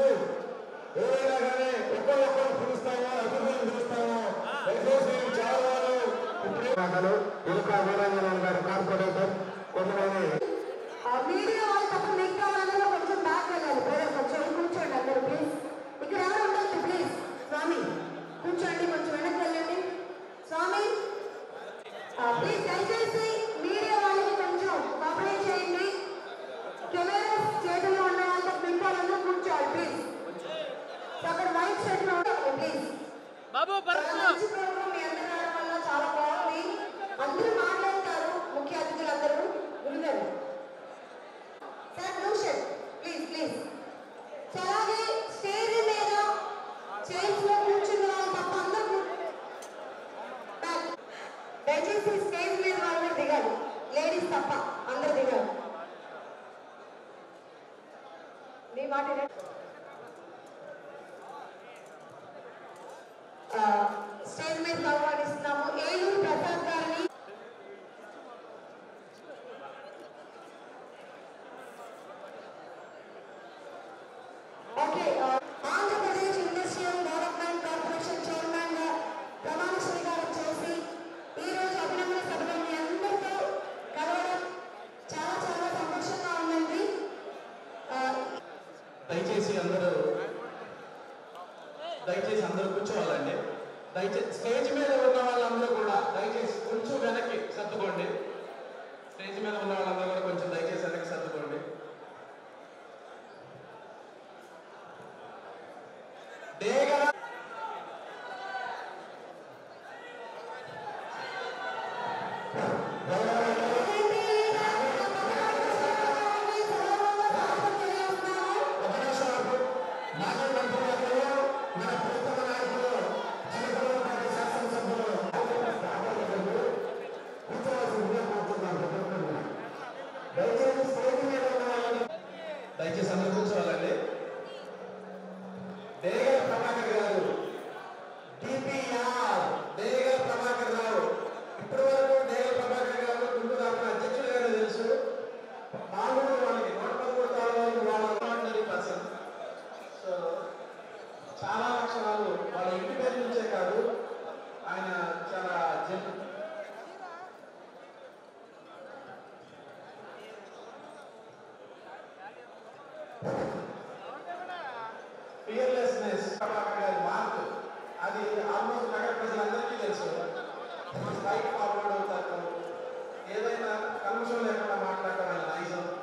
Please ఏదైనా కానీ ఒక్కరొక్కరు పిలుస్తాము అభివృద్ధి దయచేసి గారు కార్పొరేటర్ కొంతమంది మీడియా వాళ్ళు తప్ప మిగతా వాళ్ళందరూ కొంచెం బ్యాక్ వెళ్ళాలి. బ్రదర్ కొంచెం కూర్చోండి అందరూ ప్లీజ్ ఇక్కడ ఎవరు ఉండొచ్చు ప్లీజ్ స్వామి కూర్చోండి కొంచెం వెనక్కి వెళ్ళండి. స్వామి ప్లీజ్ దయచేసి మీడియా వాళ్ళకి కొంచెం కోఆపరేట్ చేయండి. కెమెరా అక్కడ లో ఉండాలి ప్లీజ్ బాబు చాలా బాగుంది. అందరూ మాట్లాడతారు ముఖ్య అతిథులందరూ గురుగారు sir tuition please please so అలాగే స్టేజ్ మీద చైర్స్లో కూర్చున్న వాళ్ళు తప్ప అందరూ కూ- బ్యాక్. దయచేసి స్టేజ్ మీద వాళ్ళు దిగాలి లేడీస్ తప్ప అందరు దిగాలి నీ మాట వినండి. ఆ, స్టేజ్ మీద ఆహ్వానిస్తున్నాము. ఏలూరు ప్రసాద్ గారిని okay Andhra Pradesh industrial development corporation చైర్మన్గా ప్రమాణ స్వీకారం చేసి ఈ రోజు అభినందన సభలో మీ అందరితో కలవడం చాలా చాలా సంతోషంగా ఉందండి. దయచేసి అందరూ దయచేసి అందరూ కూర్చోవాలండి. దయచేసి స్టేజ్ మీద మార్క్ అది ఆల్మోస్ట్ నగర ప్రజలందరికీ తెలుసు. స్ట్రైట్ ఫార్వర్డ్ అవుతారు ఏదైనా కలుషం లేకుండా మాట్లాడటం నైజం.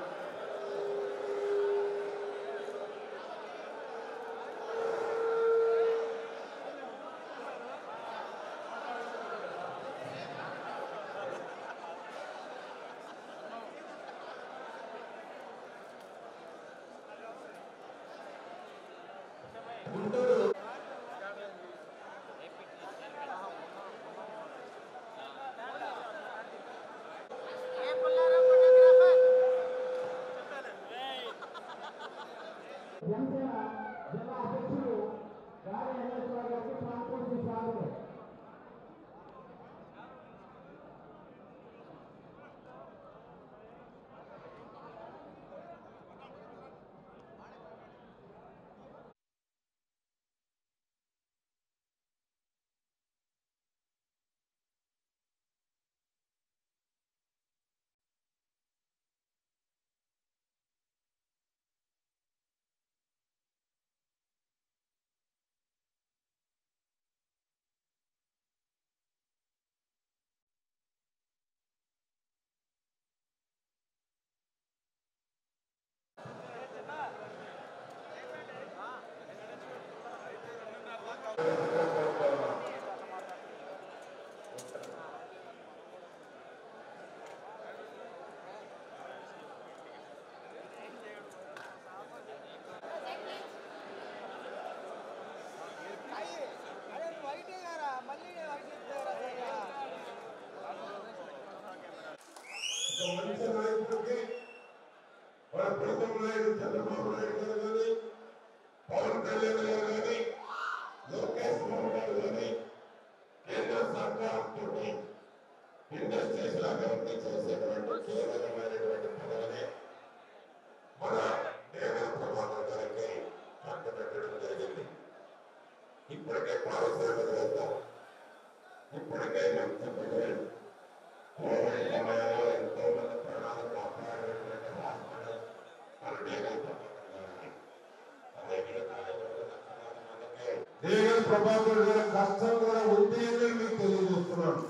డేగల్ ప్రభాకర్ గారి కష్టం కూడా ఉంది అని మీకు తెలియజేస్తున్నాను.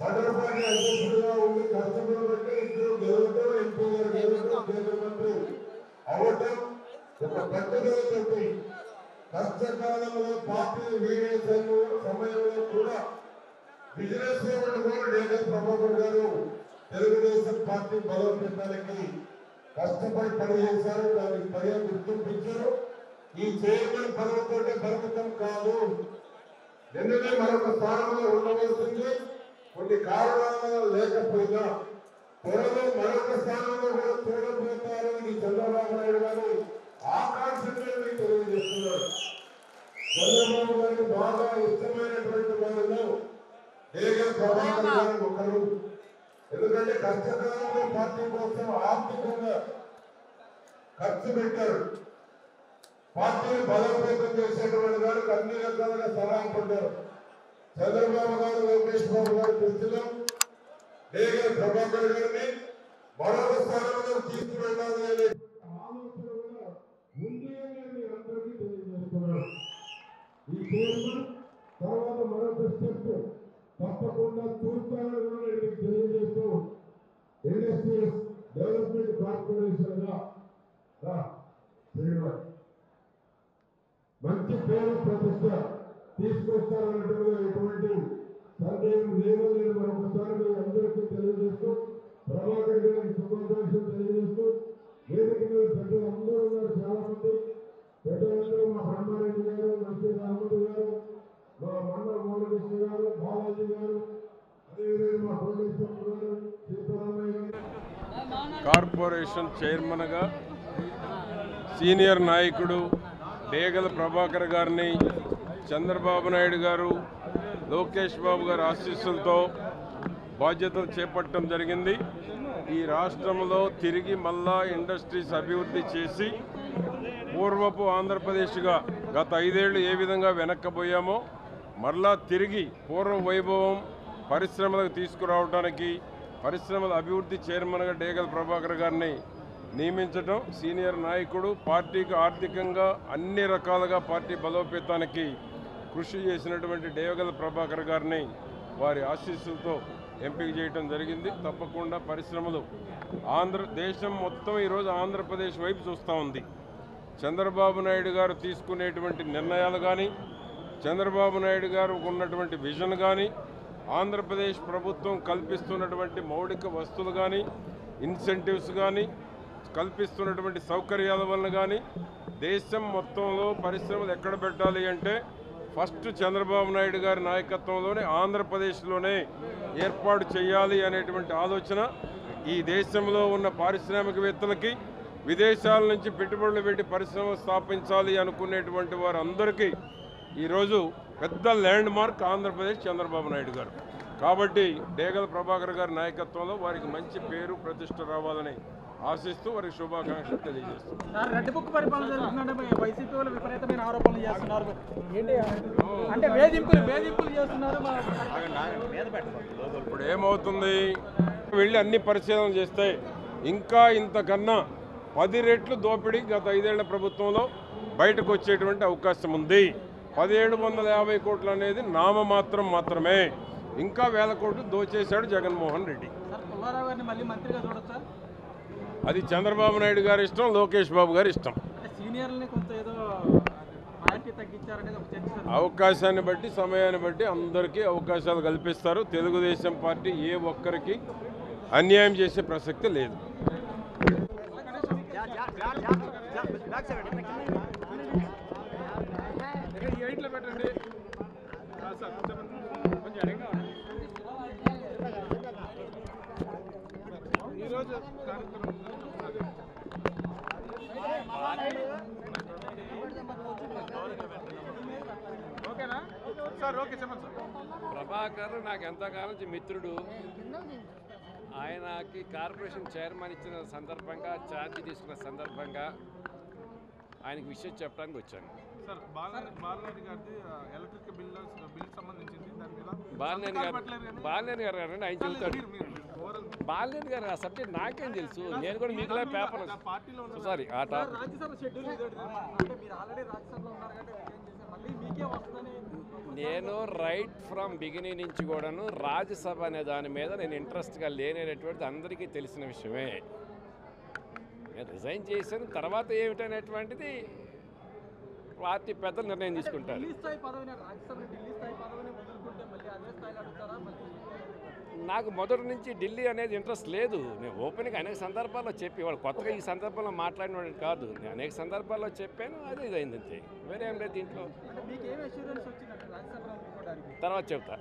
పట్టణపాటి అధ్యక్షుడిగా ఉండి బట్టి ఇద్దరు గెలవటం ఎంపీ గారు గెలవటం కేంద్ర మంత్రి అవటం ఒక కష్టకాలంలో పార్టీ వీడే సమయంలో కూడా బిజినెస్ కూడా డేగల్ ప్రభాకర్ గారు తెలుగుదేశం పార్టీ బలోపేతానికి కష్టపడి పనిచేశారు దానికి పని గుర్తింపించారు. ఈ చైర్మన్ పదవితోటే పరిమితం కాదు. నిన్ననే మరొక స్థానంలో ఉండవలసింది. కొన్ని కారణాల లేకపోయినా త్వరలో మరొక స్థానంలో కూడా చూడబోతారని చంద్రబాబు నాయుడు గారు. ఆకాంక్షగా తెలియజేస్తున్నారు. చంద్రబాబు గారికి బాగా ఇష్టమైనటువంటి వారిలో ప్రభాకర్ గారు ఒకరు. ఎందుకంటే కష్టకాలంలో పార్టీ కోసం ఆర్థికంగా ఖర్చు పెట్టారు. పార్టీని బలోపేతం చేసేటువంటి వారికి అన్ని రకాలుగా సహాయపడ్డారు చంద్రబాబు గారు లోకేష్ బాబు గారు దృష్టిలో ఏగల్ ప్రభాకర్ గారిని మరొక స్థానంలో తీసుకువెళ్ళాలి అనే ఆలోచన కూడా ఉంది అని అందరికీ ఈ చైర్మన్ తర్వాత మరొక స్టెప్ తప్పకుండా చూస్తానని కూడా నేను మీకు తెలియజేస్తూ ఇండస్ట్రీస్ డెవలప్మెంట్ కార్పొరేషన్గా మంచి పేరు ప్రతిష్ట తీసుకొస్తారన్నట్టుగా ఎటువంటి సందేహం లేదు నేను మరొకసారి మీ అందరికీ తెలియజేస్తూ ప్రభాకర్ గారికి శుభాకాంక్షలు తెలియజేస్తూ వేదిక మీద పెద్దలు అందరూ ఉన్నారు చాలా మంది పెద్దలందరూ మా బ్రహ్మారెడ్డి గారు మంచి రాముడు గారు మా మండల మోహనకృష్ణ గారు బాలాజీ గారు కార్పొరేషన్ చైర్మన్గా సీనియర్ నాయకుడు డేగల ప్రభాకర్ గారిని చంద్రబాబు నాయుడు గారు లోకేష్ బాబు గారి ఆశీస్సులతో బాధ్యతలు చేపట్టడం జరిగింది. ఈ రాష్ట్రంలో తిరిగి మళ్ళా ఇండస్ట్రీస్ అభివృద్ధి చేసి పూర్వపు ఆంధ్రప్రదేశ్గా గత ఐదేళ్ళు ఏ విధంగా వెనక్కబోయామో మరలా తిరిగి పూర్వ వైభవం పరిశ్రమలకు తీసుకురావడానికి పరిశ్రమల అభివృద్ధి చైర్మన్గా డేగల ప్రభాకర్ గారిని నియమించడం సీనియర్ నాయకుడు పార్టీకి ఆర్థికంగా అన్ని రకాలుగా పార్టీ బలోపేతానికి కృషి చేసినటువంటి డేగల ప్రభాకర్ గారిని వారి ఆశీస్సులతో ఎంపిక చేయడం జరిగింది. తప్పకుండా పరిశ్రమలు ఆంధ్ర దేశం మొత్తం ఈరోజు ఆంధ్రప్రదేశ్ వైపు చూస్తూ ఉంది. చంద్రబాబు నాయుడు గారు తీసుకునేటువంటి నిర్ణయాలు కానీ చంద్రబాబు నాయుడు గారు ఉన్నటువంటి విజన్ కానీ ఆంధ్రప్రదేశ్ ప్రభుత్వం కల్పిస్తున్నటువంటి మౌలిక వస్తువులు కానీ ఇన్సెంటివ్స్ కానీ కల్పిస్తున్నటువంటి సౌకర్యాల వలన కానీ దేశం మొత్తంలో పరిశ్రమలు ఎక్కడ పెట్టాలి అంటే ఫస్ట్ చంద్రబాబు నాయుడు గారి నాయకత్వంలోనే ఆంధ్రప్రదేశ్లోనే ఏర్పాటు చేయాలి అనేటువంటి ఆలోచన ఈ దేశంలో ఉన్న పారిశ్రామికవేత్తలకి విదేశాల నుంచి పెట్టుబడులు పెట్టి పరిశ్రమ స్థాపించాలి అనుకునేటువంటి వారందరికీ ఈరోజు పెద్ద ల్యాండ్ మార్క్ ఆంధ్రప్రదేశ్ చంద్రబాబు నాయుడు గారు. కాబట్టి డేగల ప్రభాకర్ గారి నాయకత్వంలో వారికి మంచి పేరు ప్రతిష్ట రావాలని ఆశిస్తూ వారికి శుభాకాంక్షలు మా- ఇప్పుడు ఏమవుతుంది? వెళ్ళి అన్ని పరిశీలన చేస్తే ఇంకా ఇంతకన్నా పది రెట్లు దోపిడీ గత ఐదేళ్ళ ప్రభుత్వంలో బయటకు వచ్చేటువంటి అవకాశం ఉంది. పదిహేడు వందల యాభై కోట్లు అనేది నామమాత్రం మాత్రమే. ఇంకా వేల కోట్లు దోచేశాడు జగన్మోహన్ రెడ్డి. సార్ పుల్లారావు గారిని మళ్ళీ మంత్రిగా చూడొచ్చా? అది చంద్రబాబు నాయుడు గారి ఇష్టం లోకేష్ బాబు గారి ఇష్టం. అంటే సీనియర్లని కొంత ఏదో పార్టీ తగ్గించారనేది ఒక చర్చ జరుగుతుంది. అవకాశాన్ని బట్టి సమయాన్ని బట్టి అందరికీ అవకాశాలు కల్పిస్తారు. తెలుగుదేశం పార్టీ ఏ ఒక్కరికి అన్యాయం చేసే ప్రసక్తి లేదు. ప్రభాకర్ నాకు ఎంతకాలం నుంచి మిత్రుడు. ఆయనకి కార్పొరేషన్ చైర్మన్ ఇచ్చిన సందర్భంగా ఛార్జ్ తీసుకున్న సందర్భంగా ఆయనకి విషయం చెప్పడానికి వచ్చాను. సార్ బాలనేని గారిది ఎలక్ట్రిక్ బిల్ బిల్ సంబంధించింది. దాని మీద బాలినేని గారు బాలినేని గారు గారు ఆయన చెబుతాడు. బాలినేని గారు ఆ సబ్జెక్ట్ నాకేం తెలుసు? నేను కూడా మీకులా పేపర్ సారీ ఆ టాపిక్ రాజ్యసభ షెడ్యూల్ ఇదే అంటే మీరు ఆల్రెడీ రాజ్యసభలో ఉన్నారు కాబట్టి నేను రైట్ ఫ్రమ్ బిగినింగ్ నుంచి కూడాను రాజ్యసభ అనే దాని మీద నేను ఇంట్రెస్ట్గా లేనటువంటిది అందరికీ తెలిసిన విషయమే. నేను రిజైన్ చేశాను తర్వాత ఏమిటనేటువంటిది పార్టీ పెద్దలు నిర్ణయం తీసుకుంటారు. నాకు మొదటి నుంచి ఢిల్లీ అనేది ఇంట్రెస్ట్ లేదు. నేను ఓపెన్గా అనేక సందర్భాల్లో చెప్పి వాళ్ళు కొత్తగా ఈ సందర్భంలో మాట్లాడిన కాదు. నేను అనేక సందర్భాల్లో చెప్పాను అదే ఇదైంది అంతే. వేరే ఏం లేదు దీంట్లో తర్వాత చెప్తా.